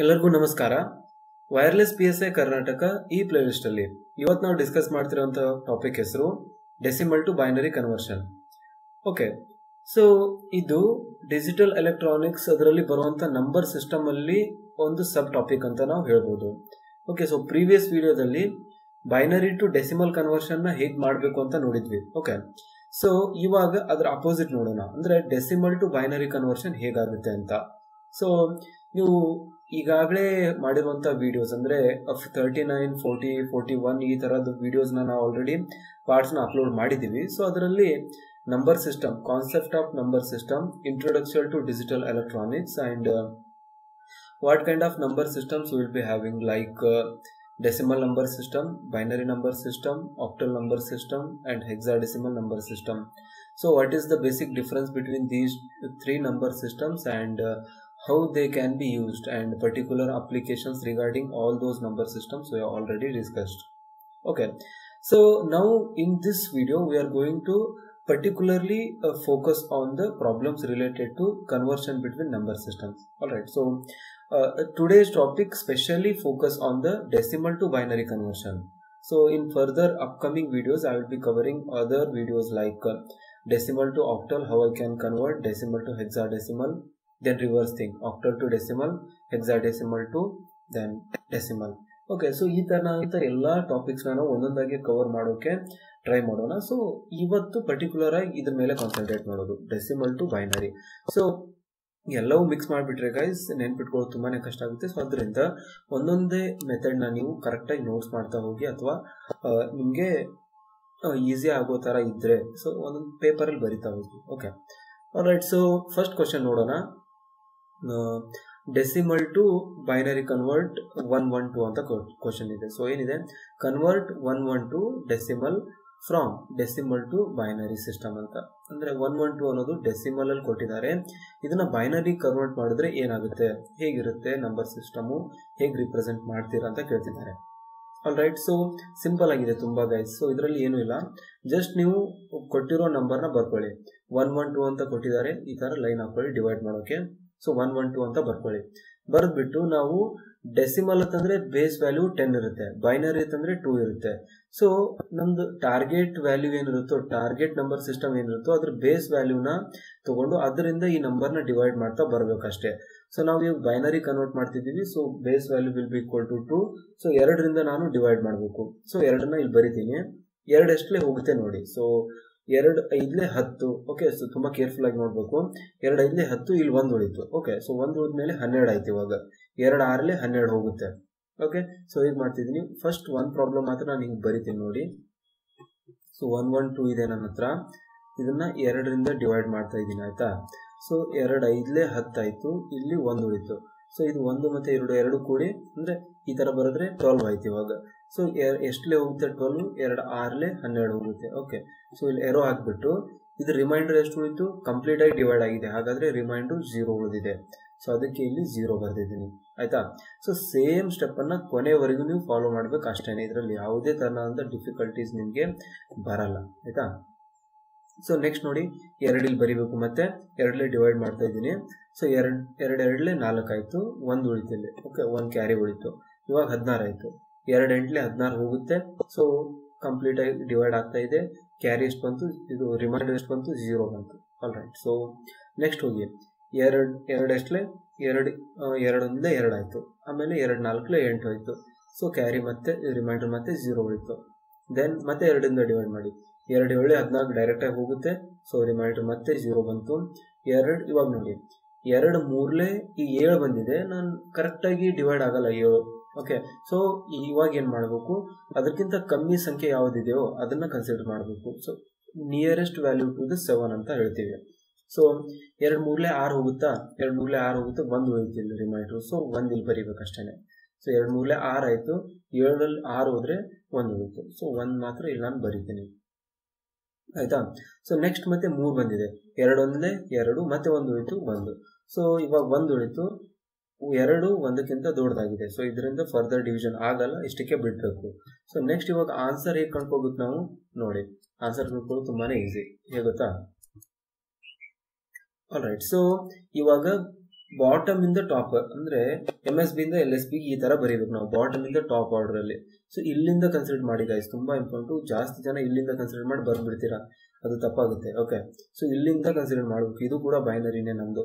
ಎಲ್ಲರಿಗೂ ನಮಸ್ಕಾರ. Wireless P S I Karnataka ಈ ಪ್ಲೇಲಿಸ್ಟ್ ಅಲ್ಲಿ ಇವತ್ತು ನಾವು ಡಿಸ್ಕಸ್ ಮಾಡ್ತಿರೋಂಥ ಟಾಪಿಕ್ ಹೆಸರು decimal to binary conversion. Okay, so ಇದು ಡಿಜಿಟಲ್ ಎಲೆಕ್ಟ್ರಾನಿಕ್ಸ್ ಅದರಲ್ಲಿ ಬರುವಂಥ ನಂಬರ್ ಸಿಸ್ಟಮ್ ಅಲ್ಲಿ ಒಂದು ಸಬ್ ಟಾಪಿಕ್ ಅಂತ ನಾವು ಹೇಳ್ಬೋದು. ಓಕೆ, ಸೊ ಪ್ರೀವಿಯಸ್ ವಿಡಿಯೋದಲ್ಲಿ ಬೈನರಿ ಟು ಡೆಸಿಮಲ್ ಕನ್ವರ್ಷನ್ನ ಹೇಗೆ ಮಾಡಬೇಕು ಅಂತ ನೋಡಿದ್ವಿ. ಓಕೆ, ಸೊ ಇವಾಗ ಅದರ ಅಪೋಸಿಟ್ ನೋಡೋಣ. ಅಂದರೆ ಡೆಸಿಮಲ್ ಟು ಬೈನರಿ ಕನ್ವರ್ಷನ್ ಹೇಗಾಗುತ್ತೆ ಅಂತ. ಸೊ, ನೀವು ಈಗಾಗಲೇ ಮಾಡಿರುವಂಥ ವಿಡಿಯೋಸ್ ಅಂದರೆ thirty nine forty forty one ಈ ಥರದ ವೀಡಿಯೋಸ್ನ ನಾವು ಆಲ್ರೆಡಿ ಪಾರ್ಟ್ಸ್ನ ಅಪ್ಲೋಡ್ ಮಾಡಿದ್ದೀವಿ. ಸೊ ಅದರಲ್ಲಿ number system concept of number system introduction to digital electronics and what kind of number systems will be having like decimal number system binary number system octal number system and number system. So what is the basic difference between these three three number systems uh, how they can be used and particular applications regarding all those number systems we have already discussed. Okay. So now in this video we are going to particularly uh, focus on the problems related to conversion between number systems. All right so uh, today's topic specially focus on the decimal to binary conversion. So in further upcoming videos i will be covering other videos like uh, decimal to octal how i can convert decimal to hexadecimal then reverse thing. Octal to decimal, hexadecimal to then decimal. Okay so ಈ ಥರನಂತ ಎಲ್ಲ ಟಾಪಿಕ್ಸ್ನ ನಾವು ಒಂದೊಂದಾಗಿ cover ಮಾಡೋಕೆ try ಮಾಡೋಣ. So ಇವತ್ತು particular ಆಗಿ ಇದ್ರ ಮೇಲೆ ಕಾನ್ಸಂಟ್ರೇಟ್ ಮಾಡೋದು. ಡೆಸಿಮಲ್ ಟು ಬೈನರಿ ಸೊ ಎಲ್ಲವೂ ಮಿಕ್ಸ್ ಮಾಡಿಬಿಟ್ರೆ ಗೈಸ್ ನೆನ್ಪಿಟ್ಕೊಳ್ಳೋದು ತುಂಬಾ ಕಷ್ಟ ಆಗುತ್ತೆ. ಸೊ ಅದರಿಂದ ಒಂದೊಂದೇ ಮೆಥಡ್ನ ನೀವು ಕರೆಕ್ಟಾಗಿ ನೋಟ್ಸ್ ಮಾಡ್ತಾ ಹೋಗಿ ಅಥವಾ ನಿಮಗೆ ಈಸಿ ಆಗೋ ಥರ ಇದ್ದರೆ ಸೊ ಒಂದೊಂದು ಪೇಪರಲ್ಲಿ ಬರಿತಾ ಹೋಗಿ. Okay right so first question ನೋಡೋಣ. Decimal to binary convert one one two ಅಂತ ಕ್ವಶನ್ ಇದೆ. ಸೊ ಏನಿದೆ? Convert one one two decimal from decimal to binary system ಅಂತ. ಅಂದ್ರೆ ಒನ್ ಒನ್ ಟು ಅನ್ನೋದು ಡೆಸಿಮಲ್ ಅಲ್ಲಿ ಕೊಟ್ಟಿದ್ದಾರೆ. ಇದನ್ನ ಬೈನರಿ ಕನ್ವರ್ಟ್ ಮಾಡಿದ್ರೆ ಏನಾಗುತ್ತೆ? ಹೇಗಿರುತ್ತೆ? ನಂಬರ್ ಸಿಸ್ಟಮು ಹೇಗ್ ರಿಪ್ರೆಸೆಂಟ್ ಮಾಡ್ತೀರಾ ಅಂತ ಕೇಳ್ತಿದ್ದಾರೆ. ಆಲ್ ರೈಟ್ ಸೊ ಸಿಂಪಲ್ ಆಗಿದೆ ತುಂಬಾ ಗೈಸ್ ಸೊ ಇದರಲ್ಲಿ ಏನೂ ಇಲ್ಲ. ಜಸ್ಟ್ ನೀವು ಕೊಟ್ಟಿರೋ ನಂಬರ್ನ ಬರ್ಕೊಳ್ಳಿ. ಒನ್ ಒನ್ ಟು ಅಂತ ಕೊಟ್ಟಿದ್ದಾರೆ. ಈ ತರ ಲೈನ್ ಹಾಕೊಳ್ಳಿ ಡಿವೈಡ್ ಮಾಡೋಕೆ. ಸೊ ಒನ್ ಒನ್ ಟು ಅಂತ ಬರ್ಕೊಳ್ಳಿ. ಬರೆದ್ಬಿಟ್ಟು ನಾವು ಡೆಸಿಮಲ್ ಅಂತಂದ್ರೆ ಬೇಸ್ ವ್ಯಾಲ್ಯೂ ಟೆನ್ ಇರುತ್ತೆ. ಬೈನರಿ ಅಂತಂದ್ರೆ ಟೂ ಇರುತ್ತೆ. ಸೊ ನಮ್ದು ಟಾರ್ಗೆಟ್ ವ್ಯಾಲ್ಯೂ ಏನಿರುತ್ತೋ ಟಾರ್ಗೆಟ್ ನಂಬರ್ ಸಿಸ್ಟಮ್ ಏನಿರುತ್ತೋ, ಅದ್ರ ಬೇಸ್ ವ್ಯಾಲ್ಯೂನ ತಗೊಂಡು ಅದರಿಂದ ಈ ನಂಬರ್ನ ಡಿವೈಡ್ ಮಾಡ್ತಾ ಬರಬೇಕಷ್ಟೇ. ಸೊ ನಾವು ಇವಾಗ ಬೈನರಿ ಕನ್ವರ್ಟ್ ಮಾಡ್ತಿದ್ದೀವಿ. So base value will be equal to two so ಎರಡರಿಂದ ನಾನು ಡಿವೈಡ್ ಮಾಡಬೇಕು. ಸೊ ಎರಡನ್ನ ಇಲ್ಲಿ ಬರಿತೀನಿ. ಎರಡು ಎಷ್ಟಲೇ ಹೋಗುತ್ತೆ ನೋಡಿ. ಸೊ ಎರಡು ಐದ್ಲೆ ಹತ್ತು. ಓಕೆ ಸೊ ತುಂಬ ಕೇರ್ಫುಲ್ ಆಗಿ ನೋಡಬೇಕು. ಎರಡು ಐದ್ಲೆ ಹತ್ತು, ಇಲ್ಲಿ ಒಂದು ಉಳಿತು. ಓಕೆ ಸೊ ಒಂದು ಉಳಿದ್ಮೇಲೆ ಹನ್ನೆರಡು ಆಯ್ತು ಇವಾಗ. ಎರಡು ಆರಲೆ ಹನ್ನೆರಡು ಹೋಗುತ್ತೆ. ಓಕೆ ಸೊ ಈಗ ಮಾಡ್ತಿದ್ದೀನಿ? ಫಸ್ಟ್ ಒಂದು ಪ್ರಾಬ್ಲಮ್ ಮಾತ್ರ ನಾನು ಹಿಂಗೆ ಬರಿತೀನಿ ನೋಡಿ. ಸೊ ಒನ್ ಒನ್ ಟೂ ಇದೆ ನನ್ನ ಹತ್ರ. ಇದನ್ನು ಎರಡರಿಂದ ಡಿವೈಡ್ ಮಾಡ್ತಾ ಇದ್ದೀನಿ, ಆಯಿತಾ? ಸೊ ಎರಡು, ಐದ್ಲೆ ಹತ್ತಾಯಿತು. ಇಲ್ಲಿ ಒಂದು ಉಳಿತು. ಸೊ ಇದು ಒಂದು ಮತ್ತು ಎರಡು ಎರಡು ಕೂಡಿ, ಅಂದರೆ ಈ ಥರ ಬರೆದ್ರೆ ಟ್ವೆಲ್ವ್ ಆಯ್ತು ಇವಾಗ. ಸೊ ಎಷ್ಟಲೇ ಹೋಗುತ್ತೆ ಟ್ವೆಲ್ವ್ ಎರಡು ಆರ್ಲೆ ಹನ್ನೆರಡು ಹೋಗುತ್ತೆ. ಓಕೆ ಸೊ ಇಲ್ಲಿ ಎರೋ ಹಾಕ್ಬಿಟ್ಟು, ಇದು ರಿಮೈಂಡರ್ ಎಷ್ಟು ಉಳಿತು? ಕಂಪ್ಲೀಟ್ ಆಗಿ ಡಿವೈಡ್ ಆಗಿದೆ. ಹಾಗಾದರೆ ರಿಮೈಂಡರ್ ಜೀರೋ ಉಳಿದಿದೆ. ಸೊ ಅದಕ್ಕೆ ಇಲ್ಲಿ ಜೀರೋ ಬರೆದಿದ್ದೀನಿ. ಆಯಿತಾ? ಸೊ ಸೇಮ್ ಸ್ಟೆಪ್ಪನ್ನು ಕೊನೆವರೆಗೂ ನೀವು ಫಾಲೋ ಮಾಡಬೇಕು ಅಷ್ಟೇ ಇದರಲ್ಲಿ ಯಾವುದೇ ಥರನಾದಂಥ ಡಿಫಿಕಲ್ಟೀಸ್ ನಿಮಗೆ ಬರಲ್ಲ. ಆಯ್ತಾ? ಸೊ ನೆಕ್ಸ್ಟ್ ನೋಡಿ, ಎರಡಿಲ್ಲಿ ಬರಿಬೇಕು ಮತ್ತೆ ಎರಡಲೇ ಡಿವೈಡ್ ಮಾಡ್ತಾ ಇದ್ದೀನಿ. ಸೊ ಎರಡು ಎರಡು, ಎರಡಲೇ ನಾಲ್ಕು ಆಯಿತು, ಒಂದು ಉಳಿತಿಲ್ಲಿ. ಓಕೆ ಒಂದು ಕ್ಯಾರಿ ಉಳಿತು. ಇವಾಗ ಹದಿನಾರು ಆಯಿತು. ಎರಡು ಎಂಟ್ಲೆ ಹದಿನಾರು ಹೋಗುತ್ತೆ. ಸೊ ಕಂಪ್ಲೀಟ್ ಆಗಿ ಡಿವೈಡ್ ಆಗ್ತಾ ಇದೆ. ಕ್ಯಾರಿ ಎಷ್ಟು ಬಂತು? ಇದು ರಿಮೈಂಡರ್ ಎಷ್ಟು ಬಂತು? ಝೀರೋ ಬಂತು. ಆಲ್ ರೈಟ್ ಸೊ ನೆಕ್ಸ್ಟ್ ಹೋಗಿ. ಎರಡು ಎರಡು ಎರಡು ಎರಡೊಂದಲೇ ಎರಡು ಆಯಿತು. ಆಮೇಲೆ ಎರಡು ನಾಲ್ಕಲೇ ಎಂಟು ಆಯಿತು ಸೊ ಕ್ಯಾರಿ ಮತ್ತೆ ರಿಮೈಂಡರ್ ಮತ್ತೆ ಝೀರೋ ಉಳಿತು. ದೆನ್ ಮತ್ತೆ ಎರಡರಿಂದ ಡಿವೈಡ್ ಮಾಡಿ. ಎರಡು ಏಳು ಹದಿನಾಲ್ಕು ಡೈರೆಕ್ಟಾಗಿ ಹೋಗುತ್ತೆ. ಸೊ ರಿಮೈಂಡರ್ ಮತ್ತೆ ಜೀರೋ ಬಂತು. ಎರಡು, ಇವಾಗ ನೋಡಿ. ಎರಡು ಮೂರಲೇ ಈ ಏಳು ಬಂದಿದೆ. ನಾನು ಕರೆಕ್ಟಾಗಿ ಡಿವೈಡ್ ಆಗಲ್ಲ ಏಳು. ಓಕೆ ಸೊ ಇವಾಗ ಏನು ಮಾಡಬೇಕು? ಅದಕ್ಕಿಂತ ಕಮ್ಮಿ ಸಂಖ್ಯೆ ಯಾವುದಿದೆಯೋ ಅದನ್ನು ಕನ್ಸಿಡರ್ ಮಾಡಬೇಕು. So nearest value to the seven ಅಂತ ಹೇಳ್ತೀವಿ. ಸೊ ಎರಡು ಮೂರಲೇ ಆರು ಹೋಗುತ್ತಾ? ಎರಡು ಮೂರಲೇ ಆರು ಹೋಗುತ್ತೆ. ಒಂದು ಹೋಗಿದ್ದಿಲ್ಲ ರಿಮೈಂಡರ್ ಸೊ ಒಂದು ಇಲ್ಲಿ ಬರೀಬೇಕಷ್ಟೇ ಸೊ ಎರಡು ಮೂರಲೇ ಆರು ಆಯಿತು. ಏಳರಲ್ಲಿ ಆರು ಹೋದರೆ ಒಂದು ಹೋಗುತ್ತೆ ಸೊ ಒಂದು ಮಾತ್ರ ಇಲ್ಲಿ ನಾನು ಬರೀತೀನಿ. ಆಯಿತಾ? ಸೊ ನೆಕ್ಸ್ಟ್ ಮತ್ತೆ ಮೂರು ಬಂದಿದೆ. ಎರಡು ಒಂದಲೇ ಎರಡು, ಮತ್ತೆ ಒಂದು ಉಳಿತು ಒಂದು. ಸೊ ಇವಾಗ ಒಂದು ಉಳಿತು. ಎರಡು ಒಂದಕ್ಕಿಂತ ದೊಡ್ಡದಾಗಿದೆ. ಸೊ ಇದರಿಂದ ಫರ್ದರ್ ಡಿವಿಷನ್ ಆಗಲ್ಲ, ಇಷ್ಟಕ್ಕೆ ಬಿಡಬೇಕು. ಸೊ ನೆಕ್ಸ್ಟ್ ಇವಾಗ ಆನ್ಸರ್ ಹೇಗೆ ಕಂಡ್ಕೋಬೇಕು ನಾವು? ನೋಡಿ. ಆನ್ಸರ್ ಕಂಡ್ಕೊಳ್ಳೋದು ತುಂಬಾನೇ ಈಸಿ ಹೇಗೆ ಗೊತ್ತಾ? ಆಲ್ ರೈಟ್ ಸೊ ಇವಾಗ ಬಾಟಮ್ ಇಂದ ಟಾಪ್ ಅಂದ್ರೆ ಎಂ ಎಸ್ ಬಿ ಇಂದ ಎಲ್ ಎಸ್ ಬಿ ಈ ತರ ಬರೀಬೇಕು ನಾವು. ಬಾಟಮ್ ಇಂದ ಟಾಪ್ ಆರ್ಡರ್ ಅಲ್ಲಿ. ಸೊ ಇಲ್ಲಿಂದ ಕನ್ಸಿಡರ್ ಮಾಡಿ ಗಾಯ್ಸ್ ತುಂಬಾ ಇಂಪಾರ್ಟೆಂಟ್ ಜಾಸ್ತಿ ಜನ ಇಲ್ಲಿಂದ ಕನ್ಸಿಡರ್ ಮಾಡಿ ಬರ್ಬಿಡ್ತೀರಾ ಅದು ತಪ್ಪಾಗುತ್ತೆ. ಓಕೆ ಸೊ ಇಲ್ಲಿಂದ ಕನ್ಸಿಡರ್ ಮಾಡ್ಬೇಕು. ಇದು ಕೂಡ ಬೈನರಿನೇ ನಮ್ದು.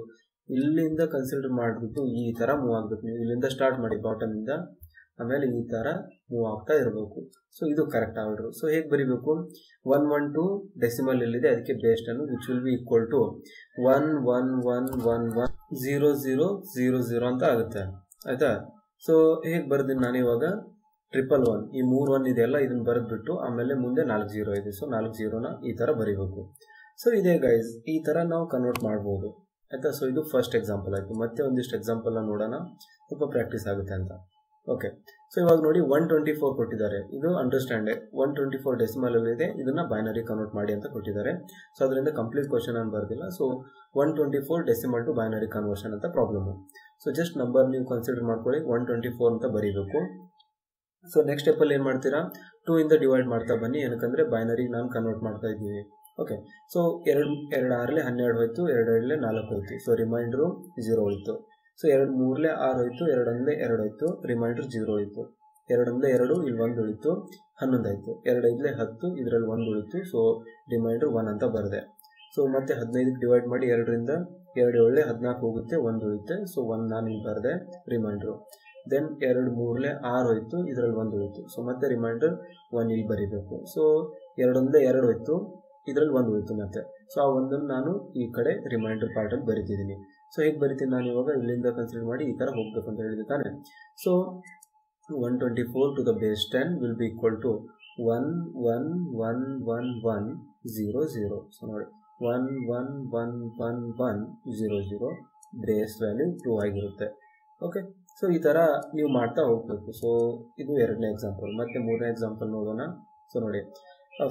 ಇಲ್ಲಿಂದ ಕನ್ಸಿಡರ್ ಮಾಡಿಬಿಟ್ಟು ಈ ತರ ಮೂವ್ ಆಗ್ಬೇಕು. ನೀವು ಇಲ್ಲಿಂದ ಸ್ಟಾರ್ಟ್ ಮಾಡಿ ಬಾಟಮ್ ಇಂದ. ಆಮೇಲೆ ಈ ಥರ ಮೂವ್ ಆಗ್ತಾ ಇರಬೇಕು. ಸೊ ಇದು ಕರೆಕ್ಟ್ ಆರ್ಡ್ರು ಸೊ ಹೇಗೆ ಬರೀಬೇಕು? ಒನ್ ಒನ್ ಟು ಡೆಸಿಮಲ್ ಎಲ್ಲಿದೆ ಅದಕ್ಕೆ ಬೇಸ್ಟ್ ಅನ್ನು which will be equal to one one one one one zero zero zero zero ಅಂತ ಆಗುತ್ತೆ. ಆಯ್ತಾ? ಸೊ ಹೇಗೆ ಬರ್ದೀನಿ ನಾನು ಇವಾಗ? ಟ್ರಿಪಲ್ ಒನ್ ಈ ಮೂರು ಒನ್ ಇದೆಯಲ್ಲ, ಇದನ್ನ ಬರೆದ್ಬಿಟ್ಟು ಆಮೇಲೆ ಮುಂದೆ ನಾಲ್ಕು ಜೀರೋ ಇದೆ. ಸೊ ನಾಲ್ಕು ಜೀರೋನ ಈ ಥರ ಬರೀಬೇಕು. ಸೊ ಇದೇ ಗೈಸ್ ಈ ಥರ ನಾವು ಕನ್ವರ್ಟ್ ಮಾಡ್ಬೋದು. ಆಯಿತಾ? ಸೊ ಇದು ಫಸ್ಟ್ ಎಕ್ಸಾಂಪಲ್ ಆಯಿತು. ಮತ್ತೆ ಒಂದಿಷ್ಟು ಎಕ್ಸಾಂಪಲ್ನ ನೋಡೋಣ. ಸ್ವಲ್ಪ ಪ್ರಾಕ್ಟೀಸ್ ಆಗುತ್ತೆ ಅಂತ. ಓಕೆ ಸೊ ಇವಾಗ ನೋಡಿ ಒನ್ ಟ್ವೆಂಟಿ ಫೋರ್ ಕೊಟ್ಟಿದ್ದಾರೆ. ಇದು understand one twenty four decimal ಇದೆ. ಇದನ್ನ ಬೈನರಿ ಕನ್ವರ್ಟ್ ಮಾಡಿ ಅಂತ ಕೊಟ್ಟಿದ್ದಾರೆ. ಸೊ ಅದರಿಂದ ಕಂಪ್ಲೀಟ್ ಕ್ವಶನ್ ಅನ್ನು ಬರ್ದಿಲ್ಲ. So one twenty four decimal to binary conversion ಅಂತ ಪ್ರಾಬ್ಲಮ್ ಸೊ ಜಸ್ಟ್ ನಂಬರ್ ನೀವು ಕನ್ಸಿಡರ್ ಮಾಡ್ಕೊಳ್ಳಿ. ಒನ್ ಟ್ವೆಂಟಿ ಫೋರ್ ಅಂತ ಬರೀಬೇಕು. ಸೊ ನೆಕ್ಸ್ಟ್ ಸ್ಟೆಪ್ಪಲ್ಲಿ ಏನು ಮಾಡ್ತೀರಾ? ಟೂ ಇಂದ ಡಿವೈಡ್ ಮಾಡ್ತಾ ಬನ್ನಿ. ಏನಕ್ಕಂದರೆ ಬೈನರಿ ನಾನು ಕನ್ವರ್ಟ್ ಮಾಡ್ತಾ ಇದ್ದೀವಿ. ಓಕೆ ಸೊ ಎರಡು ಎರಡು ಆರಲೆ ಹನ್ನೆರಡು ಹೋಯ್ತು. ಎರಡು ಎರಡಲೆ ನಾಲ್ಕು ಹೋಯ್ತು. ಸೊ ರಿಮೈಂಡ್ರು ಜೀರೋ ಹೋಯ್ತು. ಸೊ ಎರಡು, ಮೂರಲೆ ಆರು ಹೋಯ್ತು ಎರಡೊಂದೇ ಎರಡು ಹೋಯ್ತು, ರಿಮೈಂಡರ್ ಜೀರೋ ಹೋಯ್ತು. ಎರಡೊಂದೇ ಎರಡು ಇಲ್ಲಿ ಒಂದು ಉಳಿತು, ಹನ್ನೊಂದು ಆಯಿತು. ಎರಡು ಐದಲೇ ಹತ್ತು, ಇದರಲ್ಲಿ ಒಂದು ಉಳಿತು ಸೊ ರಿಮೈಂಡರ್ ಒನ್ ಅಂತ ಬರದೆ. ಸೊ ಮತ್ತೆ ಹದಿನೈದಕ್ಕೆ ಡಿವೈಡ್ ಮಾಡಿ ಎರಡರಿಂದ ಎರಡು ಏಳಲೆ ಹದಿನಾಲ್ಕು ಹೋಗುತ್ತೆ, ಒಂದು ಉಳಿತೆ. ಸೊ ಒಂದು ನಾನು ಇಲ್ಲಿ ಬರದೆ, ರಿಮೈಂಡ್ರು. ದೆನ್ ಎರಡು, ಮೂರಲೆ ಆರು ಹೋಯ್ತು, ಇದರಲ್ಲಿ ಒಂದು ಉಳಿತು. ಸೊ ಮತ್ತೆ ರಿಮೈಂಡರ್ ಒನ್ ಇಲ್ಲಿ ಬರೀಬೇಕು. ಸೊ ಎರಡೊಂದೇ ಎರಡು ಹೋಯ್ತು, ಇದರಲ್ಲಿ ಒಂದು ಉಳಿತು ಮತ್ತೆ. ಸೊ ಆ ಒಂದನ್ನು ನಾನು ಈ ಕಡೆ ರಿಮೈಂಡರ್ ಪಾರ್ಟಲ್ಲಿ ಬರಿತಿದ್ದೀನಿ. ಸೊ ಹೇಗೆ ಬರಿತೀನಿ ನಾನು ಇವಾಗ? ಇಲ್ಲಿಂದ ಕನ್ಸಿಡರ್ ಮಾಡಿ ಈ ಥರ ಹೋಗಬೇಕು ಅಂತ ಹೇಳಿದೆ ತಾನೆ. So one twenty four to the base ten will be equal to one one one one one zero zero so ನೋಡಿ one one one one one zero zero base value two ಆಗಿರುತ್ತೆ. Okay so ಈ ಥರ ನೀವು ಮಾಡ್ತಾ ಹೋಗ್ಬೇಕು. So ಇದು ಎರಡನೇ example ಮತ್ತೆ ಮೂರನೇ ಎಕ್ಸಾಂಪಲ್ ನೋಡೋಣ. ಸೊ ನೋಡಿ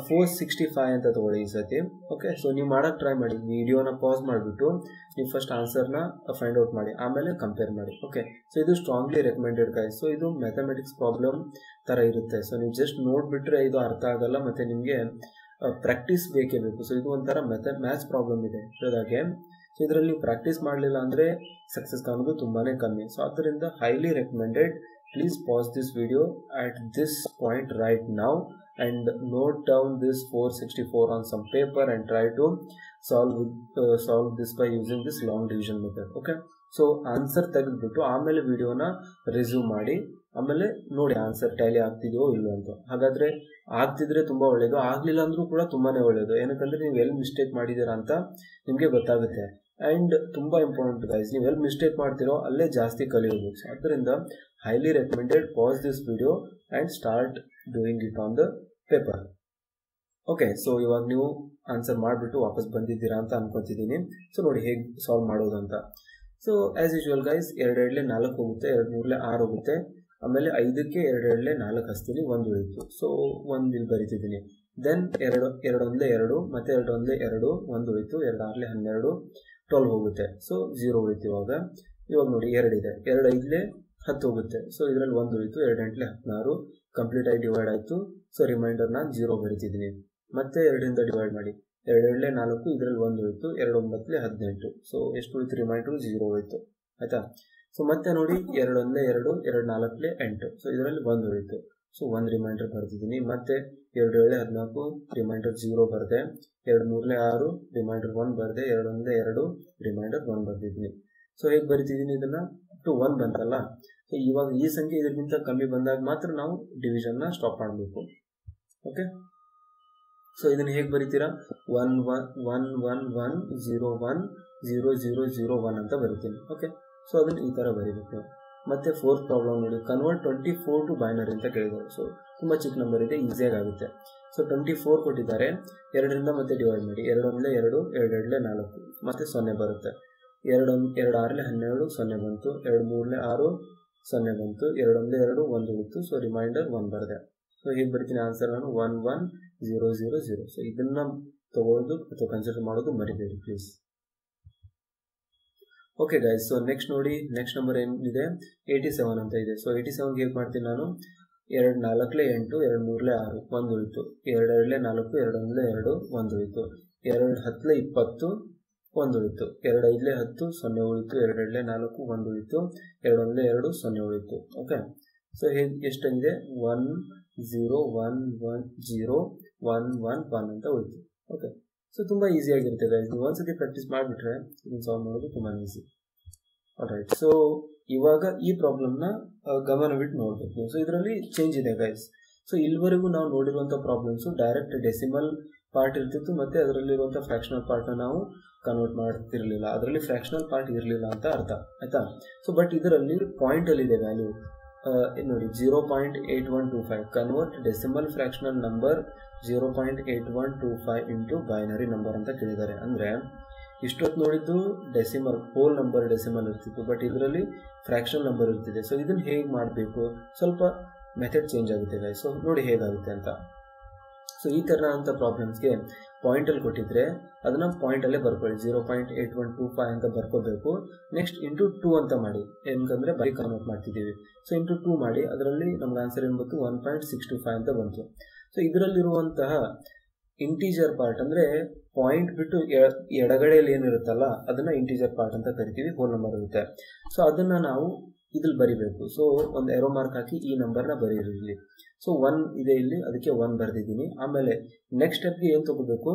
ಫೋರ್ ಸಿಕ್ಸ್ಟಿ ಫೈವ್ ಅಂತ ತಗೊಳ್ಳಿ ಈ ಸತಿ ಓಕೆ ಸೊ ನೀವು ಮಾಡೋಕ್ಕೆ ಟ್ರೈ ಮಾಡಿ. ವಿಡಿಯೋನ ಪಾಸ್ ಮಾಡಿಬಿಟ್ಟು ನೀವು ಫಸ್ಟ್ ಆನ್ಸರ್ನ ಫೈಂಡ್ ಔಟ್ ಮಾಡಿ. ಆಮೇಲೆ ಕಂಪೇರ್ ಮಾಡಿ. ಓಕೆ ಸೊ ಇದು ಸ್ಟ್ರಾಂಗ್ಲಿ ರೆಕಮೆಂಡೆಡ್ ಗೈಸ್ ಸೊ ಇದು ಮ್ಯಾಥಮೆಟಿಕ್ಸ್ ಪ್ರಾಬ್ಲಮ್ ಥರ ಇರುತ್ತೆ. ಸೊ ನೀವು ಜಸ್ಟ್ ನೋಡಿಬಿಟ್ರೆ ಇದು ಅರ್ಥ ಆಗಲ್ಲ, ಮತ್ತು ನಿಮಗೆ ಪ್ರಾಕ್ಟೀಸ್ ಬೇಕೇ ಬೇಕು ಸೊ ಇದು ಒಂಥರ ಮೆಥ ಮ್ಯಾಥ್ಸ್ ಪ್ರಾಬ್ಲಮ್ ಇದೆ ಹೇಳಿದಾಗೆ ಸೊ ಇದರಲ್ಲಿ ನೀವು ಪ್ರಾಕ್ಟೀಸ್ ಮಾಡಲಿಲ್ಲ ಅಂದರೆ ಸಕ್ಸಸ್ ಕಾಣೋದು ತುಂಬಾ ಕಮ್ಮಿ. ಸೊ ಆದ್ದರಿಂದ highly recommended please pause this video at this point right now and note down this 464 on some paper and try to solve uh, solve this by using this long division method okay? So answer ತೆಗೆದ್ಬಿಟ್ಟು ಆಮೇಲೆ ವಿಡಿಯೋನ resume ಮಾಡಿ ಆಮೇಲೆ ನೋಡಿ answer Tally ಆಗ್ತಿದೆಯೋ ಇಲ್ಲೋ ಅಂತ. ಹಾಗಾದ್ರೆ ಆಗ್ತಿದ್ರೆ ತುಂಬಾ ಒಳ್ಳೇದು ಆಗ್ಲಿಲ್ಲ ಅಂದ್ರೂ ಕೂಡ ತುಂಬಾನೇ ಒಳ್ಳೇದು. ಏನಕ್ಕಂದ್ರೆ ನೀವು ಎಲ್ಲಿ ಮಿಸ್ಟೇಕ್ ಮಾಡಿದ್ದೀರಾ ಅಂತ ನಿಮಗೆ ಗೊತ್ತಾಗುತ್ತೆ. ಆ್ಯಂಡ್ ತುಂಬ ಇಂಪಾರ್ಟೆಂಟ್ ಗೈಸ್ ನೀವು ಎಲ್ಲಿ ಮಿಸ್ಟೇಕ್ ಮಾಡ್ತಿರೋ ಅಲ್ಲೇ ಜಾಸ್ತಿ ಕಲಿಯೋದು ಸೊ ಅದರಿಂದ highly recommended pause this video and start doing it on the paper. Okay, so ಇವಾಗ ನೀವು ಆನ್ಸರ್ ಮಾಡಿಬಿಟ್ಟು ವಾಪಸ್ ಬಂದಿದ್ದೀರಾ ಅಂತ ಅನ್ಕೊತಿದ್ದೀನಿ. ಸೊ ನೋಡಿ ಹೇಗೆ ಸಾಲ್ವ್ ಮಾಡೋದು ಅಂತ ಸೊ ಆ್ಯಸ್ ಯೂಶುವಲ್ ಗೈಸ್ ಎರಡೆರಡಲೆ ನಾಲ್ಕು ಹೋಗುತ್ತೆ ಎರಡು ಮೂರಲೆ ಆರು ಹೋಗುತ್ತೆ. ಆಮೇಲೆ ಐದಕ್ಕೆ ಎರಡೆರಡಲೆ ನಾಲ್ಕು ಹಸ್ತೀನಿ ಒಂದು ಉಳಿತು ಸೊ ಒಂದು ಇಲ್ಲಿ ಬರಿತಿದ್ದೀನಿ. ದೆನ್ ಎರಡು ಎರಡೊಂದೇ ಎರಡು, ಮತ್ತೆ ಎರಡೊಂದೇ ಎರಡು, ಒಂದು ಉಳಿತು ಎರಡು ಆರಲೆ ಹನ್ನೆರಡು ಟ್ವೆಲ್ ಹೋಗುತ್ತೆ. ಸೊ ಝೀರೋ ಉಳಿತು ಇವಾಗ. ಇವಾಗ ನೋಡಿ ಎರಡಿದೆ ಎರಡು ಐದಲೆ ಹತ್ತು ಹೋಗುತ್ತೆ. ಸೊ ಇದರಲ್ಲಿ ಒಂದು ಉಳಿತು ಎರಡು ಎಂಟಲೆ ಹದಿನಾರು ಕಂಪ್ಲೀಟ್ ಆಗಿ ಡಿವೈಡ್ ಆಯಿತು. ಸೊ ರಿಮೈಂಡರ್ನ ಜೀರೋ ಬರಿತಿದ್ದೀನಿ ಮತ್ತೆ ಎರಡರಿಂದ ಡಿವೈಡ್ ಮಾಡಿ. ಎರಡೆರಡಲೆ ನಾಲ್ಕು, ಇದರಲ್ಲಿ ಒಂದು ಉಳಿತು ಎರಡು ಒಂಬತ್ತಲೆ ಹದಿನೆಂಟು. ಸೊ ಎಷ್ಟು ಉಳಿತು ರಿಮೈಂಡರ್ ಜೀರೋ ಹೋಯ್ತು. ಆಯ್ತಾ? ಸೊ ಮತ್ತೆ ನೋಡಿ, ಎರಡೊಂದೇ ಎರಡು ಎರಡು ನಾಲ್ಕಲೆ ಎಂಟು. ಸೊ ಇದರಲ್ಲಿ ಒಂದು ಉಳಿತು. ಸೊ ಒಂದು ರಿಮೈಂಡರ್ ಬರ್ತಿದ್ದೀನಿ ಮತ್ತೆ ಎರಡು ಏಳೆ ಹದಿನಾಲ್ಕು ರಿಮೈಂಡರ್ ಜೀರೋ ಬರದೆ. ಎರಡು ಮೂರಲೆ ಆರು ರಿಮೈಂಡರ್ ಒನ್ ಬರದೆ. ಎರಡೊಂದೇ ಎರಡು ರಿಮೈಂಡರ್ ಒನ್ ಬರ್ತಿದ್ದೀನಿ ಸೊ ಹೇಗೆ ಬರಿತಿದ್ದೀನಿ ಇದನ್ನು? ಟು ಒನ್ ಬಂತಲ್ಲ? ಸೊ ಇವಾಗ ಈ ಸಂಖ್ಯೆ ಇದಕ್ಕಿಂತ ಕಮ್ಮಿ ಬಂದಾಗ ಮಾತ್ರ ನಾವು ಡಿವಿಷನ್ನ ಸ್ಟಾಪ್ ಮಾಡಬೇಕು. ಓಕೆ ಸೊ ಇದನ್ನು ಹೇಗೆ ಬರಿತೀರಾ? One one one one one zero one zero zero zero one ಅಂತ ಬರಿತೀನಿ. ಓಕೆ ಸೊ ಅದನ್ನು ಈ ಥರ ಬರೀಬೇಕು. ಮತ್ತೆ ಫೋರ್ತ್ ಪ್ರಾಬ್ಲಮ್ ನೋಡಿ convert twenty four to binary ಅಂತ ಕೇಳಿದ್ದಾರೆ. ಸೊ ತುಂಬ ಚಿಕ್ಕ ನಂಬರ್ ಇದೆ ಈಸಿಯಾಗಿ ಆಗುತ್ತೆ. ಸೊ ಟ್ವೆಂಟಿ ಫೋರ್ ಕೊಟ್ಟಿದ್ದಾರೆ. ಎರಡರಿಂದ ಮತ್ತೆ ಡಿವೈಡ್ ಮಾಡಿ. ಎರಡೊಂದಲೇ ಎರಡು, ಎರಡೆರಡಲೇ ನಾಲ್ಕು. ಮತ್ತೆ ಸೊನ್ನೆ ಬರುತ್ತೆ. ಎರಡೊಂದು ಎರಡು ಆರಲೆ ಹನ್ನೆರಡು, ಸೊನ್ನೆ ಬಂತು. ಎರಡು ಮೂರಲೆ ಆರು, ಸೊನ್ನೆ ಬಂತು. ಎರಡೊಂದೇ ಎರಡು, ಒಂದು ಉಳಿತು ಸೊ ರಿಮೈಂಡರ್ ಒಂದು ಬರದೆ. ಸೊ ಹೀಗೆ ಬರ್ತೀನಿ ಆನ್ಸರ್ ನಾನು one one zero zero zero so ಇದನ್ನು ತಗೊಳ್ಳೋದು ಅಥವಾ ಕನ್ಸಿಡರ್ ಮಾಡೋದು ಮರಿಬೇಡಿ please okay guys so next ನೋಡಿ ನೆಕ್ಸ್ಟ್ ನಂಬರ್ ಏನಿದೆ ಏಯ್ಟಿ ಸೆವೆನ್ ಅಂತ ಇದೆ. ಸೊ ಏಯ್ಟಿ ಸೆವೆನ್ಗೆ ಹೇಗೆ ಮಾಡ್ತೀನಿ ನಾನು? ಎರಡು ನಾಲ್ಕಲೆ ಎಂಟು, ಎರಡು ಮೂರಲೆ ಆರು, ಒಂದು ಉಳಿತು ಎರಡೆರಡಲೆ ನಾಲ್ಕು ಎರಡೊಂದಲೇ ಎರಡು, ಒಂದು ಉಳಿತು ಎರಡು ಹತ್ತಲೆ ಇಪ್ಪತ್ತು, ಒಂದು ಉಳಿತು ಎರಡು ಐದಲೇ ಹತ್ತು, ಸೊನ್ನೆ ಉಳಿತು ಎರಡು ಎರಡಲೇ ನಾಲ್ಕು, ಒಂದು ಉಳಿತು ಎರಡು ಒಂದಲೇ ಎರಡು, ಸೊನ್ನೆ ಉಳಿತು ಓಕೆ ಸೊ ಹೇಗೆ ಎಷ್ಟಾಗಿದೆ one zero one one zero one one one ಅಂತ ಹೋಯ್ತು ಓಕೆ ಸೊ ತುಂಬ ಈಸಿಯಾಗಿರುತ್ತೆ ಗೈಸ್ ನೀವು ಒಂದ್ಸತಿ ಪ್ರಾಕ್ಟೀಸ್ ಮಾಡಿಬಿಟ್ರೆ ಇದನ್ನು ಸಾಲ್ವ್ ಮಾಡೋದು ತುಂಬಾ ಈಸಿ ರೈಟ್ ಸೊ ಇವಾಗ ಈ ಪ್ರಾಬ್ಲಮ್ನ ಗಮನವಿಟ್ಟು ನೋಡಬೇಕು ಸೊ ಇದರಲ್ಲಿ ಚೇಂಜ್ ಇದೆ ಗೈಸ್ ಸೊ ಇಲ್ಲಿವರೆಗೂ ನಾವು ನೋಡಿರುವಂಥ ಪ್ರಾಬ್ಲಮ್ಸು ಡೈರೆಕ್ಟ್ ಡೆಸಿಮಲ್ ಪಾರ್ಟ್ ಇರ್ತಿತ್ತು ಮತ್ತು ಅದರಲ್ಲಿರುವಂಥ ಫ್ರ್ಯಾಕ್ಷನಲ್ ಪಾರ್ಟ್ನ ನಾವು ಕನ್ವರ್ಟ್ ಮಾಡ್ತಿರಲಿಲ್ಲ. ಅದರಲ್ಲಿ ಫ್ರ್ಯಾಕ್ಷನಲ್ ಪಾರ್ಟ್ ಇರಲಿಲ್ಲ ಅಂತ ಅರ್ಥ. ಆಯ್ತಾ? ಸೊ ಬಟ್ ಇದರಲ್ಲಿ ಪಾಯಿಂಟಲ್ಲಿದೆ ವ್ಯಾಲ್ಯೂ ನೋಡಿ zero point eight one two five convert decimal fractional number zero point eight one two five into binary number ಅಂತ ಕೇಳಿದ್ದಾರೆ. ಅಂದ್ರೆ ಇಷ್ಟೊತ್ತು ನೋಡಿದ್ದು ಡೆಸಿಮಲ್ ಹೋಲ್ ನಂಬರ್ ಡೆಸಿಮಲ್ ಇರ್ತಿತ್ತು ಬಟ್ ಇದರಲ್ಲಿ ಫ್ರ್ಯಾಕ್ಷನಲ್ ನಂಬರ್ ಇರ್ತಿದೆ. ಸೊ ಇದನ್ನು ಹೇಗೆ ಮಾಡಬೇಕು? ಸ್ವಲ್ಪ ಮೆಥಡ್ ಚೇಂಜ್ ಆಗುತ್ತೆ ಸೊ ನೋಡಿ ಹೇಗಾಗುತ್ತೆ ಅಂತ. ಸೊ ಈ ಥರನಂಥ ಪ್ರಾಬ್ಲಮ್ಸ್ಗೆ ಪಾಯಿಂಟಲ್ಲಿ ಕೊಟ್ಟಿದ್ರೆ ಅದನ್ನು ಪಾಯಿಂಟಲ್ಲೇ ಬರ್ಕೊಳ್ಳಿ. Zero point eight one two five ಅಂತ ಬರ್ಕೋಬೇಕು. ನೆಕ್ಸ್ಟ್ ಇಂಟು ಟೂ ಅಂತ ಮಾಡಿ. ಏನಂತಂದರೆ ಬರೀ ಕನ್ವರ್ಟ್ ಮಾಡ್ತಿದ್ದೀವಿ. ಸೊ ಇಂಟು ಟೂ ಮಾಡಿ, ಅದರಲ್ಲಿ ನಮ್ಗೆ ಆನ್ಸರ್ ಏನು ಬಂತು? One point six two five ಅಂತ ಬಂತು. ಸೊ ಇದರಲ್ಲಿರುವಂತಹ ಇಂಟೀಜರ್ ಪಾರ್ಟ್ ಅಂದರೆ ಪಾಯಿಂಟ್ ಬಿಟ್ಟು ಎಡಗಡೆಯಲ್ಲಿ ಏನಿರುತ್ತಲ್ಲ ಅದನ್ನು ಇಂಟೀಜರ್ ಪಾರ್ಟ್ ಅಂತ ಕರಿತೀವಿ. ಹೋಲ್ ನಂಬರ್ ಇರುತ್ತೆ. ಸೊ ಅದನ್ನು ನಾವು ಇದ್ರಲ್ಲಿ ಬರಿಬೇಕು. ಸೊ ಒಂದು ಎರೋ ಮಾರ್ಕ್ ಹಾಕಿ ಈ ನಂಬರ್ನ ಬರೀರಿ ಸೊ ಒನ್ ಇದೆ ಇಲ್ಲಿ, ಅದಕ್ಕೆ ಒನ್ ಬರೆದಿದ್ದೀನಿ. ಆಮೇಲೆ ನೆಕ್ಸ್ಟ್ ಸ್ಟೆಪ್ಗೆ ಏನು ತಗೋಬೇಕು?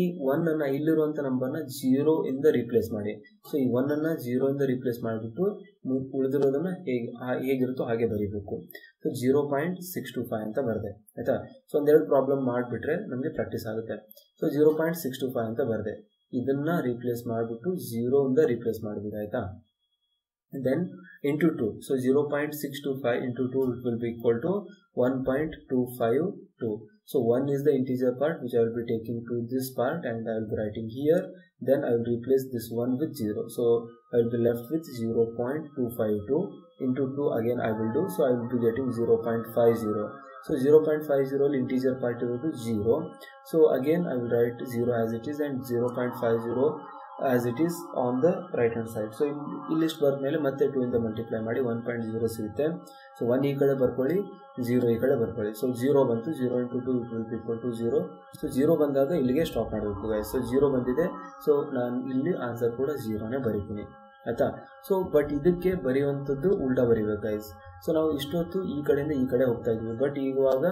ಈ ಒನ್ ಅನ್ನ ಇಲ್ಲಿರುವಂಥ ನಂಬರ್ನ ಜೀರೋ ಇಂದ ರೀಪ್ಲೇಸ್ ಮಾಡಿ. ಸೊ ಈ ಒನ್ ಅನ್ನ ಜೀರೋ ಇಂದ ರೀಪ್ಲೇಸ್ ಮಾಡಿಬಿಟ್ಟು ಉಳಿದಿರೋದನ್ನ ಹೇಗೆ ಹೇಗಿರುತ್ತೋ ಹಾಗೆ ಬರೀಬೇಕು. So zero point six two five ಅಂತ ಬರೆದೆ. ಆಯ್ತಾ? ಸೊ ಒಂದೆರಡು ಪ್ರಾಬ್ಲಮ್ ಮಾಡಿಬಿಟ್ರೆ ನಮಗೆ ಪ್ರಾಕ್ಟೀಸ್ ಆಗುತ್ತೆ. So zero point six two five ಅಂತ ಬರೆದೆ. ಇದನ್ನ ರೀಪ್ಲೇಸ್ ಮಾಡಿಬಿಟ್ಟು ಜೀರೋ ಇಂದ ರೀಪ್ಲೇಸ್ ಮಾಡಿಬಿಡಿ, ಆಯ್ತಾ? Then into 2 so 0.625 into 2 it will be equal to 1.252 so 1 is the integer part which I will be taking to this part and I will be writing here. Then I will replace this 1 with 0 so I will be left with 0.252 into 2 again I will do. So I will be getting 0.50 so 0.50 integer part will be 0 so again I will write 0 as it is and 0.50 as it is on the right hand side so ಇಲ್ಲಿಷ್ಟು ಬರೆದ ಮೇಲೆ ಮತ್ತೆ two ಇಂದ multiply ಮಾಡಿ one point zero ಸಿಗುತ್ತೆ. So one ಈ ಕಡೆ ಬರ್ಕೊಳ್ಳಿ zero ಈ ಕಡೆ ಬರ್ಕೊಳ್ಳಿ. ಸೊ ಜೀರೋ ಬಂತು zero into two it will equal to zero so zero ಬಂದಾಗ ಇಲ್ಲಿಗೆ ಸ್ಟಾಪ್ ಮಾಡಬೇಕು ಗೈಸ್ ಸೊ ಜೀರೋ ಬಂದಿದೆ. ಸೊ ನಾನು ಇಲ್ಲಿ ಆನ್ಸರ್ ಕೂಡ ಜೀರೋನೇ ಬರೀತೀನಿ. ಆಯ್ತಾ? ಸೊ ಬಟ್ ಇದಕ್ಕೆ ಬರೆಯುವಂಥದ್ದು ಉಲ್ಟಾ ಬರೀಬೇಕು ಗೈಸ್ ಸೊ ನಾವು ಇಷ್ಟೊತ್ತು ಈ ಕಡೆಯಿಂದ ಈ ಕಡೆ ಹೋಗ್ತಾ ಇದ್ವಿ. ಬಟ್ ಇವಾಗ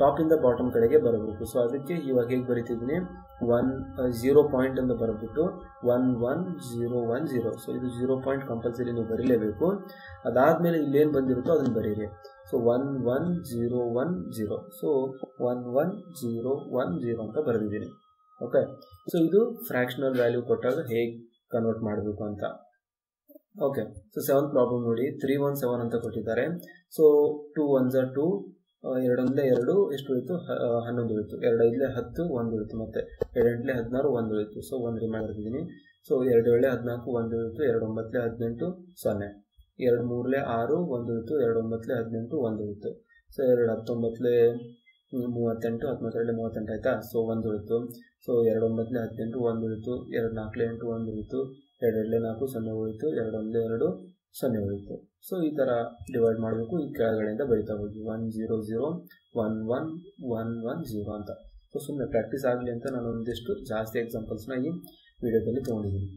ಟಾಪಿಂದ ಬಾಟಮ್ ಕಡೆಗೆ ಬರಬೇಕು. ಸೊ ಅದಕ್ಕೆ ಇವಾಗ ಹೇಗೆ ಬರಿತಿದ್ದೀನಿ? ಒನ್ ಜೀರೋ ಪಾಯಿಂಟ್ ಅಂತ ಬರೆದ್ಬಿಟ್ಟು one one zero one zero so ಇದು ಜೀರೋ ಪಾಯಿಂಟ್ ಕಂಪಲ್ಸರಿ ನೀವು ಬರೀಲೇಬೇಕು. ಅದಾದಮೇಲೆ ಇಲ್ಲೇನು ಬಂದಿರುತ್ತೋ ಅದನ್ನು ಬರೀರಿ. So one one zero one zero so one one zero one zero ಅಂತ ಬರೆದಿದ್ದೀನಿ. ಓಕೆ ಸೊ ಇದು ಫ್ರ್ಯಾಕ್ಷನಲ್ ವ್ಯಾಲ್ಯೂ ಕೊಟ್ಟಾಗ ಹೇಗೆ ಕನ್ವರ್ಟ್ ಮಾಡಬೇಕು ಅಂತ. ಓಕೆ ಸೊ ಸೆವೆಂತ್ ಪ್ರಾಬ್ಲಮ್ ನೋಡಿ. ತ್ರೀ ಒನ್ ಸೆವೆನ್ ಅಂತ ಕೊಟ್ಟಿದ್ದಾರೆ. ಸೊ ಟೂ ಒನ್ ಝ ಟೂ ಎರಡೊಂದಲೇ ಎರಡು, ಎಷ್ಟು ಉಳಿತು ಹನ್ನೊಂದು ಉಳಿತು ಎರಡು ಐದಲೇ ಹತ್ತು, ಒಂದು ಉಳಿತು ಮತ್ತೆ. ಎರಡು ಎಂಟಲೇ ಹದಿನಾರು, ಒಂದು ಉಳಿತು ಸೊ ಒಂದು ರಿಮೈಂಡ್ ಬರ್ತಿದ್ದೀನಿ ಸೊ ಎರಡು ಏಳೆ ಹದಿನಾಲ್ಕು, ಒಂದು ಉಳಿತು ಎರಡು ಒಂಬತ್ತಲೇ ಹದಿನೆಂಟು, ಸೊನ್ನೆ. ಎರಡು ಮೂರಲೆ ಆರು, ಒಂದು ಉಳಿತು ಎರಡು ಒಂಬತ್ತಲೇ ಹದಿನೆಂಟು, ಒಂದು ಉಳಿತು ಸೊ ಎರಡು ಹತ್ತೊಂಬತ್ತಲೇ ಮೂವತ್ತೆಂಟು ಹತ್ತೊಂಬತ್ತರಲ್ಲಿ ಮೂವತ್ತೆಂಟು ಆಯಿತಾ? ಸೊ ಒಂದು ಉಳಿತು ಸೊ ಎರಡು ಒಂಬತ್ತಲೇ ಹದಿನೆಂಟು, ಒಂದು ಉಳಿತು ಎರಡು ನಾಲ್ಕಲೇ ಎಂಟು, ಒಂದು ಉಳಿತು ಎರಡು ಎರಡು ನಾಲ್ಕು ಸೊನ್ನೆ ಉಳಿತು ಎರಡು ಒಂದು ಎರಡು ಸೊನ್ನೆ ಉಳಿತು. ಸೊ ಈ ಥರ ಡಿವೈಡ್ ಮಾಡಬೇಕು. ಈ ಕೆಳಗಡೆಯಿಂದ ಬರಿತಾ ಹೋಗಿ. One zero zero one one one one zero ಅಂತ. ಸೊ ಸುಮ್ಮನೆ ಪ್ರಾಕ್ಟೀಸ್ ಆಗಲಿ ಅಂತ ನಾನು ಒಂದಿಷ್ಟು ಜಾಸ್ತಿ ಎಕ್ಸಾಂಪಲ್ಸ್ನ ಈ ವಿಡಿಯೋದಲ್ಲಿ ತೊಗೊಂಡಿದ್ದೀನಿ.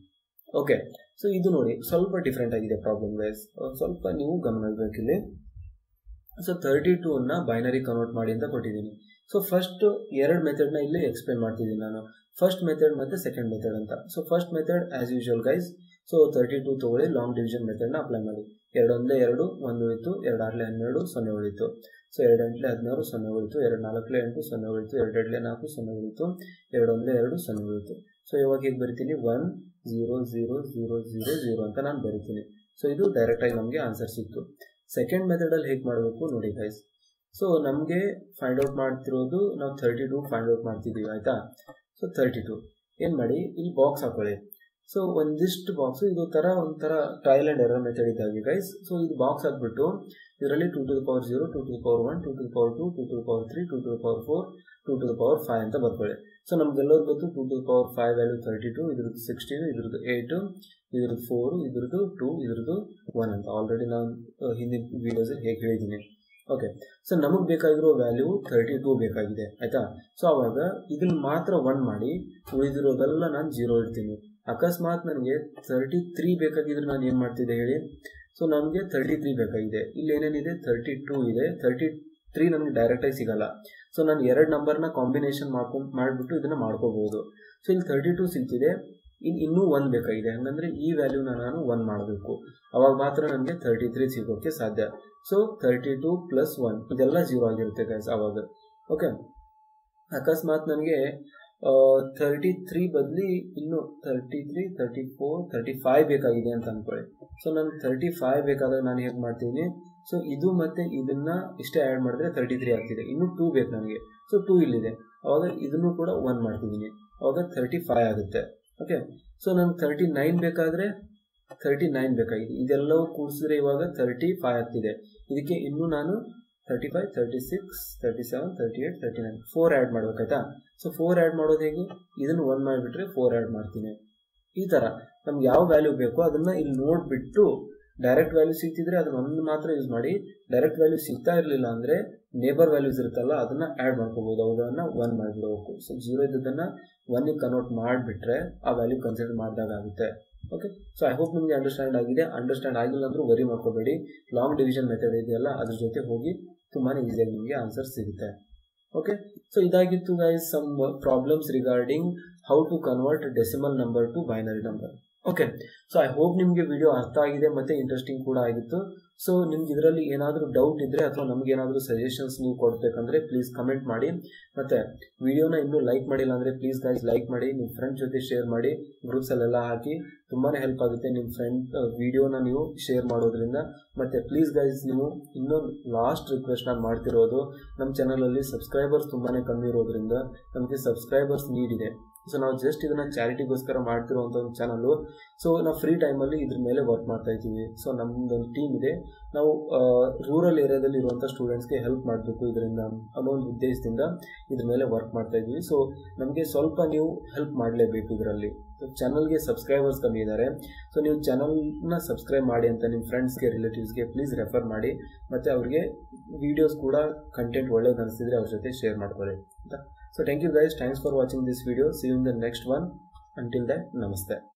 ಓಕೆ ಸೊ ಇದು ನೋಡಿ, ಸ್ವಲ್ಪ ಡಿಫ್ರೆಂಟ್ ಆಗಿದೆ ಪ್ರಾಬ್ಲಮ್ ವೈಸ್ ಸ್ವಲ್ಪ ನೀವು ಗಮನ ಇಲ್ಲಿ. ಸೊ ತರ್ಟಿ ಟೂ ಅನ್ನ ಬೈನರಿ ಕನ್ವರ್ಟ್ ಮಾಡಿ ಅಂತ ಕೊಟ್ಟಿದ್ದೀನಿ. ಸೊ ಫಸ್ಟ್ ಎರಡು ಮೆಥಡ್ನ ಇಲ್ಲಿ ಎಕ್ಸ್ಪ್ಲೇನ್ ಮಾಡ್ತಿದ್ದೀನಿ ನಾನು. ಫಸ್ಟ್ ಮೆಥಡ್ ಮತ್ತು ಸೆಕೆಂಡ್ ಮೆಥಡ್ ಅಂತ. So first method as usual guys so thirty two ತೊಗೊಳ್ಳಿ ಲಾಂಗ್ ಡಿವಿಷನ್ ಮೆಥಡ್ನ ಅಪ್ಲೈ ಮಾಡಿ. ಎರಡೊಂದೇ ಎರಡು, ಒಂದು ಉಳಿತು ಎರಡು ಆರಲೆ ಹನ್ನೆರಡು, ಸೊನ್ನೆ ಉಳಿತು. ಸೊ ಎರಡು ಹದಿನಾರು, ಸೊನ್ನೆ ಉಳಿತು. ಎರಡು ನಾಲ್ಕಲೆ ಎಂಟು, ಸೊನ್ನೆ ಉಳಿತು. ಎರಡು ನಾಲ್ಕು, ಸೊನ್ನೆ ಉಳಿತು. ಎರಡು ಒಂದಲೇ ಎರಡು, ಸೊನ್ನೆ ಉಳಿತು. ಸೊ ಇವಾಗ ಈಗ ಬರಿತೀನಿ? One zero zero zero zero zero ಅಂತ ನಾನು ಬರಿತೀನಿ. ಸೊ ಇದು ಡೈರೆಕ್ಟಾಗಿ ನಮಗೆ ಆನ್ಸರ್ ಸಿಕ್ತು. ಸೆಕೆಂಡ್ ಮೆಥಡಲ್ಲಿ ಹೇಗೆ ಮಾಡಬೇಕು ನೋಡಿ ಗೈಸ್ ಸೊ ನಮಗೆ ಫೈಂಡ್ ಔಟ್ ಮಾಡ್ತಿರೋದು, ನಾವು ಥರ್ಟಿ ಟು ಫೈಂಡ್ ಔಟ್ ಮಾಡ್ತಿದ್ದೀವಿ, ಆಯಿತಾ? ಸೊ ತರ್ಟಿ ಟು ಏನು ಮಾಡಿ? ಇಲ್ಲಿ ಬಾಕ್ಸ್ ಹಾಕೊಳ್ಳಿ. ಸೊ ಒಂದಿಷ್ಟು ಬಾಕ್ಸು ಇದು ಥರ ಒಂಥರ ಟ್ರಯಲ್ ಆ್ಯಂಡ್ ಎರರ್ ಮೆಥಡ್ ಇದ್ದಾಗೆ ಗೈಸ್ ಸೊ ಇದು ಬಾಕ್ಸ್ ಹಾಕ್ಬಿಟ್ಟು, ಇದರಲ್ಲಿ two to the power zero two to the power one two to the power two two to the power three two to the power four two to the power five ಅಂತ ಬರ್ಕೊಳ್ಳಿ. So ನಮ್ಗೆಲ್ಲರೂ ಗೊತ್ತು two to the power five value thirty two ಇದ್ರದ್ದು sixteen ಇದ್ರದ್ದು eight ಇದ್ರದ್ದು four ಇದ್ರದ್ದು two ಇದ್ರದ್ದು one ಅಂತ. ಆಲ್ರೆಡಿ ನಾನು ಹಿಂದಿನ ವೀಡಿಯೋಸಲ್ಲಿ ಹೇಗೆ ಹೇಳಿದ್ದೀನಿ. ಓಕೆ ಸೊ ನಮಗೆ ಬೇಕಾಗಿರೋ ವ್ಯಾಲ್ಯೂ ತರ್ಟಿ ಟೂ ಬೇಕಾಗಿದೆ. ಆಯಿತಾ? ಸೊ ಅವಾಗ ಇದನ್ನ ಮಾತ್ರ ಒನ್ ಮಾಡಿ, ಉಳಿದಿರೋದೆಲ್ಲ ನಾನು ಜೀರೋ ಇಡ್ತೀನಿ. ಅಕಸ್ಮಾತ್ ನನಗೆ ತರ್ಟಿ ತ್ರೀ ಬೇಕಾಗಿದ್ರೆ ನಾನು ಏನು ಮಾಡ್ತಿದ್ದೆ ಹೇಳಿ? ಸೊ ನಮಗೆ ತರ್ಟಿ ತ್ರೀ ಬೇಕಾಗಿದೆ. ಇಲ್ಲಿ ಏನೇನಿದೆ? ತರ್ಟಿ ಟೂ ಇದೆ. ತರ್ಟಿ ತ್ರೀ ನಮಗೆ ಡೈರೆಕ್ಟಾಗಿ ಸಿಗಲ್ಲ. ಸೊ ನಾನು ಎರಡು ನಂಬರ್ನ ಕಾಂಬಿನೇಷನ್ ಮಾಡ್ಕೊಂಡು, ಮಾಡಿಬಿಟ್ಟು ಇದನ್ನು ಮಾಡ್ಕೋಬೋದು. ಸೊ ಇಲ್ಲಿ ತರ್ಟಿ ಟೂ ಸಿಗ್ತಿದೆ. ಇನ್ನು ಇನ್ನೂ ಒನ್ ಬೇಕಾಗಿದೆ. ಹಂಗಂದ್ರೆ ಈ ವ್ಯಾಲ್ಯೂನ ನಾನು ಒನ್ ಮಾಡಬೇಕು. ಅವಾಗ ಮಾತ್ರ ನನಗೆ ತರ್ಟಿ ತ್ರೀ ಸಿಗೋಕ್ಕೆ ಸಾಧ್ಯ. So thirty two plus one ಇದೆಲ್ಲ ಜೀರೋ ಆಗಿರುತ್ತೆ ಗೈಸ್ ಅವಾಗ. ಓಕೆ ಅಕಸ್ಮಾತ್ ನನಗೆ ತರ್ಟಿ ತ್ರೀ ಬದಲಿ ಇನ್ನು thirty three thirty four thirty five ಬೇಕಾಗಿದೆ ಅಂತ ಅಂದ್ಕೊಳ್ಳಿ ಸೊ ನಾನು ತರ್ಟಿ ಫೈವ್ ಬೇಕಾದಾಗ ನಾನು ಹೇಗೆ ಮಾಡ್ತೀನಿ? ಸೊ ಇದು ಮತ್ತೆ ಇದನ್ನ ಇಷ್ಟೇ ಆ್ಯಡ್ ಮಾಡಿದ್ರೆ ತರ್ಟಿ ತ್ರೀ ಆಗ್ತಿದೆ. ಇನ್ನು ಟೂ ಬೇಕು ನನಗೆ. ಸೊ ಟೂ ಇಲ್ಲಿದೆ. ಅವಾಗ ಇದನ್ನು ಕೂಡ ಒನ್ ಮಾಡ್ತಿದ್ದೀನಿ. ಅವಾಗ ತರ್ಟಿ ಫೈವ್ ಆಗುತ್ತೆ. ಓಕೆ ಸೊ ನನ್ಗೆ ತರ್ಟಿ ನೈನ್ ಬೇಕಾದರೆ ತರ್ಟಿ ನೈನ್ ಬೇಕಾಗಿದೆ ಇದೆಲ್ಲವೂ ಕೂಡಿಸಿದ್ರೆ ಇವಾಗ ತರ್ಟಿ ಫೈವ್ ಆಗ್ತಿದೆ. ಇದಕ್ಕೆ ಇನ್ನೂ ನಾನು thirty five thirty six thirty seven thirty eight thirty nine four add ಮಾಡ್ಬೇಕಾಯ್ತಾ? So four add ಮಾಡೋದು ಹೇಗೆ? ಇದನ್ನು ಒನ್ ಮಾಡಿಬಿಟ್ರೆ ಫೋರ್ ಆ್ಯಡ್ ಮಾಡ್ತೀನಿ. ಈ ಥರ ನಮ್ಗೆ ಯಾವ ವ್ಯಾಲ್ಯೂ ಬೇಕೋ ಅದನ್ನು ಇಲ್ಲಿ ನೋಡಿಬಿಟ್ಟು ಡೈರೆಕ್ಟ್ ವ್ಯಾಲ್ಯೂ ಸಿಗ್ತಿದ್ರೆ ಅದನ್ನ ಒಂದು ಮಾತ್ರ ಯೂಸ್ ಮಾಡಿ ಡೈರೆಕ್ಟ್ ವ್ಯಾಲ್ಯೂ ಸಿಗ್ತಾ ಇರಲಿಲ್ಲ ಅಂದರೆ ನೇಬರ್ ವ್ಯಾಲ್ಯೂಸ್ ಇರುತ್ತಲ್ಲ, ಅದನ್ನ ಆ್ಯಡ್ ಮಾಡ್ಕೋಬಹುದು ಅವುಗಳನ್ನ ಒನ್ ಮಾಡಿಬಿಡಬೇಕು. ಸೊ ಜೀರೋ ಇದ್ದದನ್ನ ಒನ್ನಿಗೆ ಕನ್ವರ್ಟ್ ಮಾಡಿಬಿಟ್ರೆ ಆ ವ್ಯಾಲ್ಯೂ ಕನ್ಸಿಡರ್ ಮಾಡಿದಾಗ ಆಗುತ್ತೆ. ಓಕೆ ಸೊ ಐ ಹೋಪ್ ನಿಮಗೆ ಅಂಡರ್ಸ್ಟ್ಯಾಂಡ್ ಆಗಿದೆ. ಅಂಡರ್ಸ್ಟ್ಯಾಂಡ್ ಆಗಿಲ್ಲ ಅಂದ್ರೂ ವರಿ ಮಾಡ್ಕೋಬೇಡಿ. ಲಾಂಗ್ ಡಿವಿಷನ್ ಮೆಥಡ್ ಇದೆಯಲ್ಲ, ಅದ್ರ ಜೊತೆ ಹೋಗಿ ತುಂಬಾ ಈಸಿಯಾಗಿ ನಿಮಗೆ ಆನ್ಸರ್ ಸಿಗುತ್ತೆ. ಓಕೆ ಸೊ ಇದಾಗಿತ್ತು guys some problems regarding how to convert decimal number to binary number okay so I hope ನಿಮಗೆ ವಿಡಿಯೋ ಅರ್ಥ ಆಗಿದೆ ಮತ್ತೆ ಇಂಟ್ರೆಸ್ಟಿಂಗ್ ಕೂಡ ಆಗಿತ್ತು. ಸೊ ನಿಮ್ಗೆ ಇದರಲ್ಲಿ ಏನಾದರೂ ಡೌಟ್ ಇದ್ರೆ ಅಥವಾ ನಮ್ಗೆ ಏನಾದರೂ ಸಜೆಷನ್ಸ್ ನೀವು ಕೊಡಬೇಕಂದ್ರೆ ಪ್ಲೀಸ್ ಕಮೆಂಟ್ ಮಾಡಿ. ಮತ್ತೆ ವಿಡಿಯೋನ ಇನ್ನೂ ಲೈಕ್ ಮಾಡಿಲ್ಲ ಅಂದರೆ ಪ್ಲೀಸ್ ಗೈಸ್ ಲೈಕ್ ಮಾಡಿ ನಿಮ್ಮ ಫ್ರೆಂಡ್ ಜೊತೆ ಶೇರ್ ಮಾಡಿ ಗ್ರೂಪ್ಸಲ್ಲೆಲ್ಲ ಹಾಕಿ. ತುಂಬಾ ಹೆಲ್ಪ್ ಆಗುತ್ತೆ ನಿಮ್ಮ ಫ್ರೆಂಡ್ ವಿಡಿಯೋನ ನೀವು ಶೇರ್ ಮಾಡೋದ್ರಿಂದ. ಮತ್ತೆ ಪ್ಲೀಸ್ ಗೈಸ್ ನೀವು ಇನ್ನೊಂದು ಲಾಸ್ಟ್ ರಿಕ್ವೆಸ್ಟ್ ನಾನು ಮಾಡ್ತಿರೋದು ನಮ್ಮ ಚಾನಲಲ್ಲಿ ಸಬ್ಸ್ಕ್ರೈಬರ್ಸ್ ತುಂಬಾ ಕಮ್ಮಿ ಇರೋದ್ರಿಂದ ನಮಗೆ ಸಬ್ಸ್ಕ್ರೈಬರ್ಸ್ ನೀಡಿದೆ ಸೊ ನಾವು ಜಸ್ಟ್ ಇದನ್ನ ಚಾರಿಟಿಗೋಸ್ಕರ ಮಾಡ್ತಿರುವಂಥ ಒಂದು ಚಾನಲ್ಲು ಸೊ ನಾವು ಫ್ರೀ ಟೈಮಲ್ಲಿ ಇದ್ರ ಮೇಲೆ ವರ್ಕ್ ಮಾಡ್ತಾ ಇದ್ದೀವಿ. ಸೊ ಒಂದು ಟೀಮ್ ಇದೆ. ನಾವು ರೂರಲ್ ಏರಿಯಾದಲ್ಲಿ ಇರುವಂಥ ಸ್ಟೂಡೆಂಟ್ಸ್ಗೆ ಹೆಲ್ಪ್ ಮಾಡಬೇಕು ಇದರಿಂದ ಅನ್ನೋ ಒಂದು ಉದ್ದೇಶದಿಂದ ಇದ್ರ ಮೇಲೆ ವರ್ಕ್ ಮಾಡ್ತಾ ಇದ್ದೀವಿ. ಸೊ ನಮಗೆ ಸ್ವಲ್ಪ ನೀವು ಹೆಲ್ಪ್ ಮಾಡಲೇಬೇಕು ಇದರಲ್ಲಿ. ಚಾನಲ್ಗೆ ಸಬ್ಸ್ಕ್ರೈಬರ್ಸ್ ಕಮ್ಮಿ ಇದ್ದಾರೆ ಸೊ ನೀವು ಚಾನಲ್ನ ಸಬ್ಸ್ಕ್ರೈಬ್ ಮಾಡಿ ಅಂತ ನಿಮ್ಮ ಫ್ರೆಂಡ್ಸ್ಗೆ ರಿಲೇಟಿವ್ಸ್ಗೆ ಪ್ಲೀಸ್ ರೆಫರ್ ಮಾಡಿ. ಮತ್ತು ಅವ್ರಿಗೆ ವೀಡಿಯೋಸ್ ಕೂಡ ಕಂಟೆಂಟ್ ಒಳ್ಳೇದು ಅನಿಸಿದ್ರೆ ಅವ್ರ ಜೊತೆ ಶೇರ್ ಮಾಡ್ಕೊಳ್ಳಿ. ಅಂತ So thank you guys. Thanks for watching this video. See you in the next one. Until then, namaste.